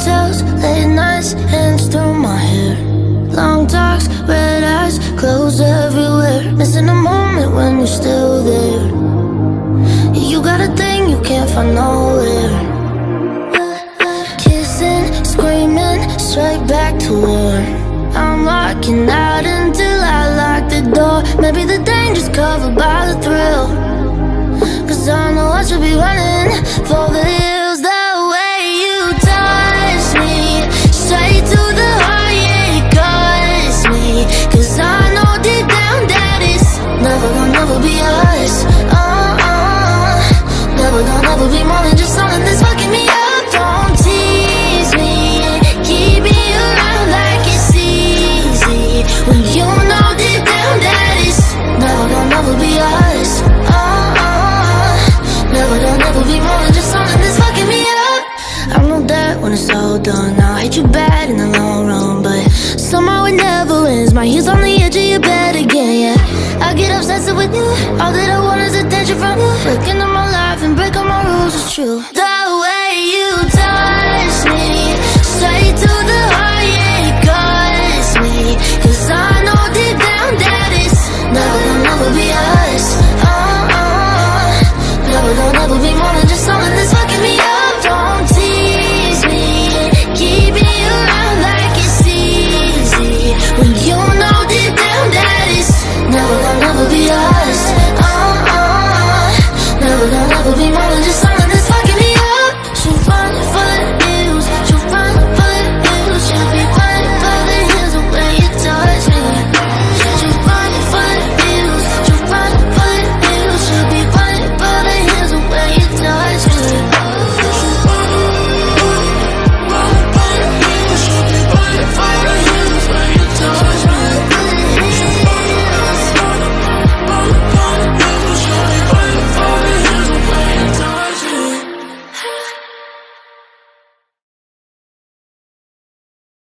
hotels, late nights, hands through my hair. Long talks, red eyes, clothes everywhere. Missing a moment when you're still there. You got a thing you can't find nowhere. Kissing, screaming, straight back to war. I'm locking out until I lock the door. Maybe the danger's covered by the thrill. Cause I know I should be running for the all done, I'll hate you bad in the long run, but somehow it never ends. My heels on the edge of your bed again, yeah. I get obsessed with you. All that I want is attention from you. Look into my life and break all my rules, it's true. The way you touch me, straight to the heart, it cuts me. Cause I know deep down that it's never gonna never be us. Uh-uh. Never gonna never be gonna be more than just.